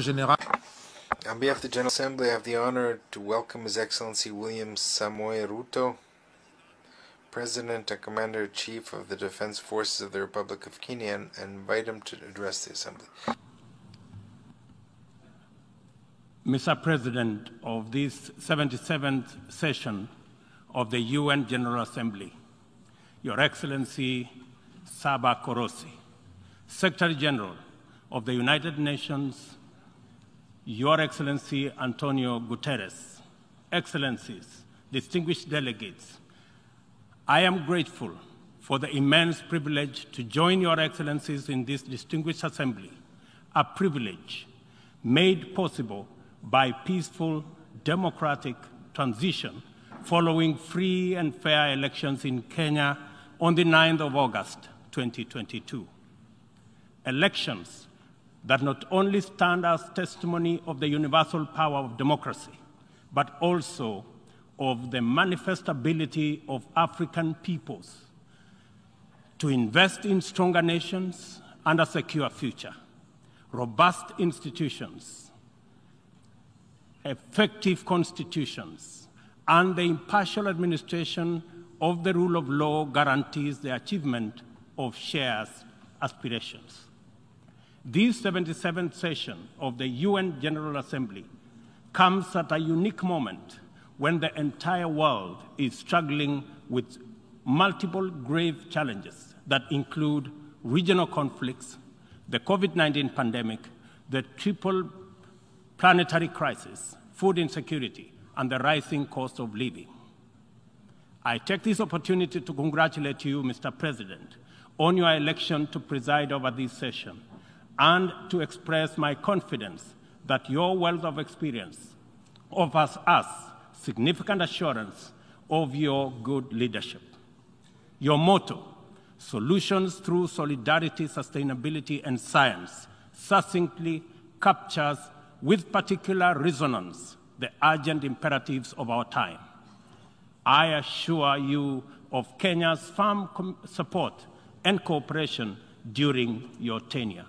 Général. On behalf of the General Assembly, I have the honor to welcome His Excellency William Samoei Ruto, President and Commander-in-Chief of the Defense Forces of the Republic of Kenya, and invite him to address the Assembly. Mr. President of this 77th session of the UN General Assembly, Your Excellency Csaba Korosi, Secretary General of the United Nations, Your Excellency Antonio Guterres, Excellencies, distinguished delegates, I am grateful for the immense privilege to join Your Excellencies in this distinguished assembly, a privilege made possible by peaceful, democratic transition following free and fair elections in Kenya on the 9th of August 2022. Elections that not only stand as testimony of the universal power of democracy, but also of the manifest ability of African peoples to invest in stronger nations and a secure future, robust institutions, effective constitutions, and the impartial administration of the rule of law guarantees the achievement of shared aspirations. This 77th session of the UN General Assembly comes at a unique moment when the entire world is struggling with multiple grave challenges that include regional conflicts, the COVID 19 pandemic, the triple planetary crisis, food insecurity, and the rising cost of living. I take this opportunity to congratulate you, Mr. President, on your election to preside over this session and to express my confidence that your wealth of experience offers us significant assurance of your good leadership. Your motto, Solutions Through Solidarity, Sustainability, and Science, succinctly captures with particular resonance the urgent imperatives of our time. I assure you of Kenya's firm support and cooperation during your tenure.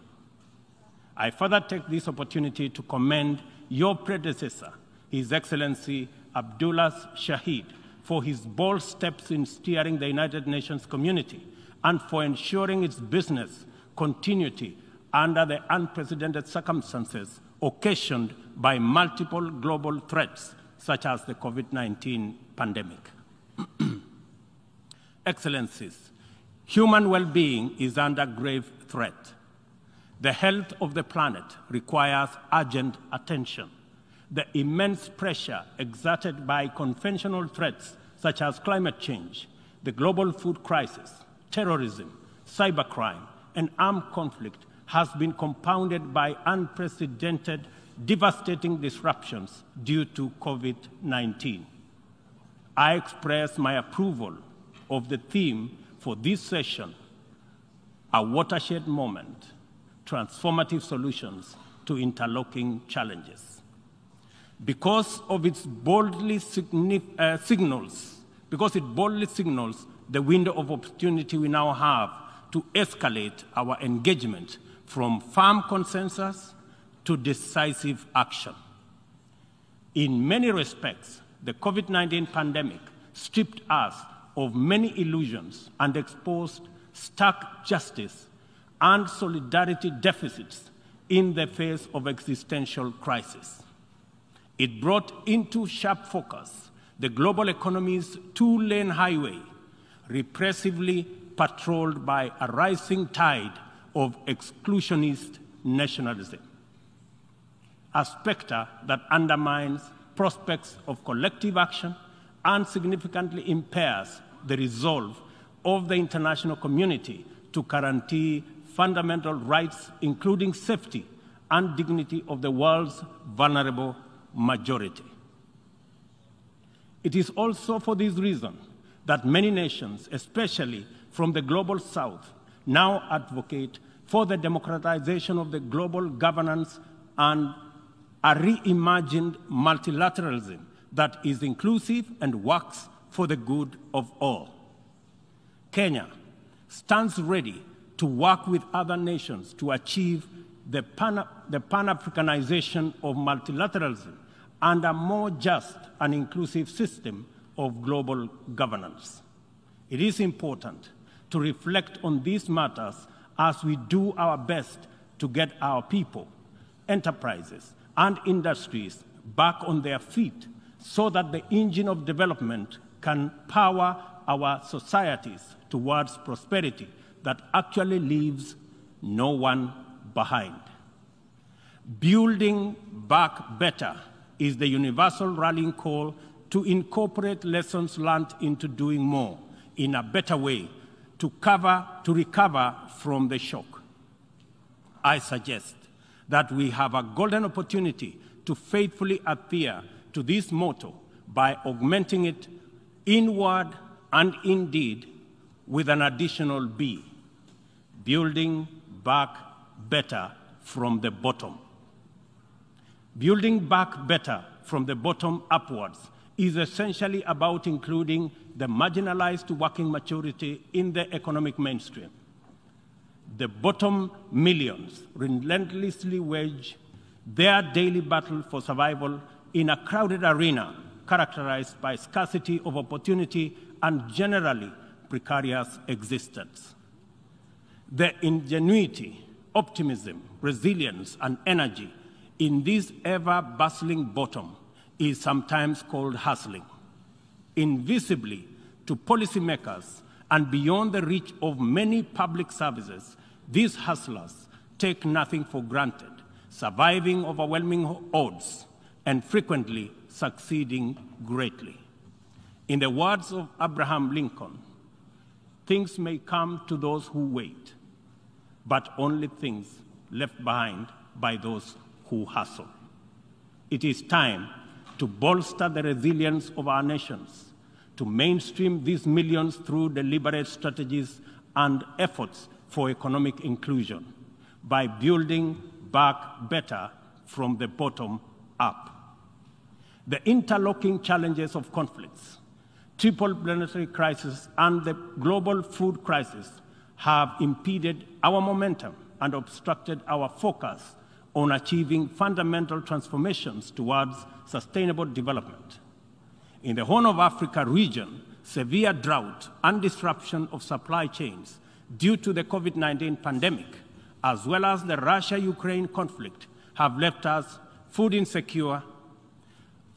I further take this opportunity to commend your predecessor, His Excellency Abdullah Shahid, for his bold steps in steering the United Nations community and for ensuring its business continuity under the unprecedented circumstances occasioned by multiple global threats such as the COVID 19 pandemic. Excellencies, human well being is under grave threat. The health of the planet requires urgent attention. The immense pressure exerted by conventional threats such as climate change, the global food crisis, terrorism, cybercrime, and armed conflict has been compounded by unprecedented, devastating disruptions due to COVID 19. I express my approval of the theme for this session a watershed moment transformative solutions to interlocking challenges. Because of its boldly uh, signals, because it boldly signals the window of opportunity we now have to escalate our engagement from firm consensus to decisive action. In many respects, the COVID 19 pandemic stripped us of many illusions and exposed stark justice and solidarity deficits in the face of existential crisis. It brought into sharp focus the global economy's two lane highway, repressively patrolled by a rising tide of exclusionist nationalism. A specter that undermines prospects of collective action and significantly impairs the resolve of the international community to guarantee fundamental rights, including safety and dignity of the world's vulnerable majority. It is also for this reason that many nations, especially from the global south, now advocate for the democratization of the global governance and a reimagined multilateralism that is inclusive and works for the good of all. Kenya stands ready to work with other nations to achieve the, Pan, the Pan-Africanization of multilateralism and a more just and inclusive system of global governance. It is important to reflect on these matters as we do our best to get our people, enterprises, and industries back on their feet so that the engine of development can power our societies towards prosperity that actually leaves no one behind. Building back better is the universal rallying call to incorporate lessons learned into doing more in a better way to cover to recover from the shock. I suggest that we have a golden opportunity to faithfully adhere to this motto by augmenting it inward and indeed with an additional B, building back better from the bottom. Building back better from the bottom upwards is essentially about including the marginalized working maturity in the economic mainstream. The bottom millions relentlessly wage their daily battle for survival in a crowded arena characterized by scarcity of opportunity and generally precarious existence. The ingenuity, optimism, resilience, and energy in this ever bustling bottom is sometimes called hustling. Invisibly to policymakers and beyond the reach of many public services, these hustlers take nothing for granted, surviving overwhelming odds and frequently succeeding greatly. In the words of Abraham Lincoln, things may come to those who wait, but only things left behind by those who hustle. It is time to bolster the resilience of our nations, to mainstream these millions through deliberate strategies and efforts for economic inclusion by building back better from the bottom up. The interlocking challenges of conflicts, triple planetary crisis, and the global food crisis have impeded our momentum and obstructed our focus on achieving fundamental transformations towards sustainable development. In the Horn of Africa region, severe drought and disruption of supply chains due to the COVID 19 pandemic, as well as the Russia Ukraine conflict, have left us food insecure,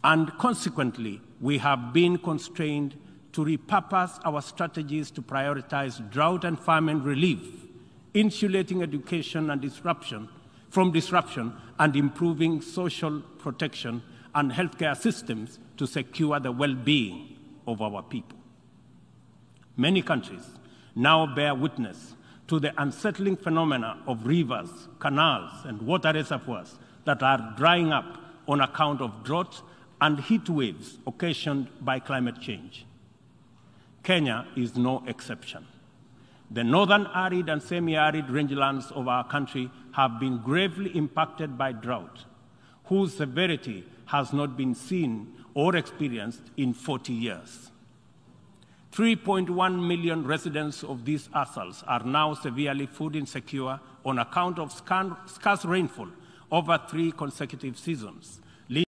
and consequently, we have been constrained to repurpose our strategies to prioritize drought and famine relief, insulating education and disruption from disruption and improving social protection and healthcare systems to secure the well-being of our people. Many countries now bear witness to the unsettling phenomena of rivers, canals, and water reservoirs that are drying up on account of drought and heat waves occasioned by climate change. Kenya is no exception. The northern arid and semi-arid rangelands of our country have been gravely impacted by drought, whose severity has not been seen or experienced in 40 years. 3.1 million residents of these atolls are now severely food insecure on account of scarce rainfall over three consecutive seasons,